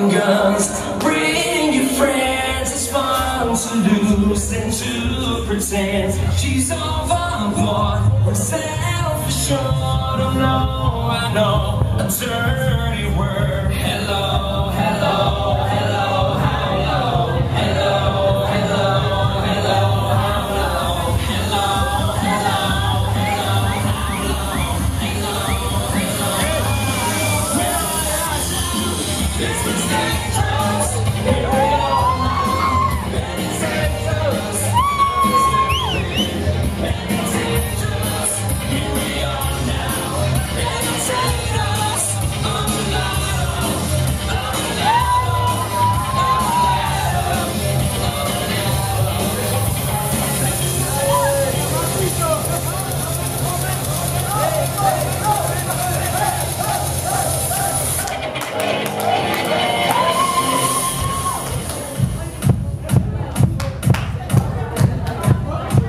up guns, bring your friends. It's fun to lose and to pretend. She's overboard, we're self-assured. Oh no, I know a dirty word.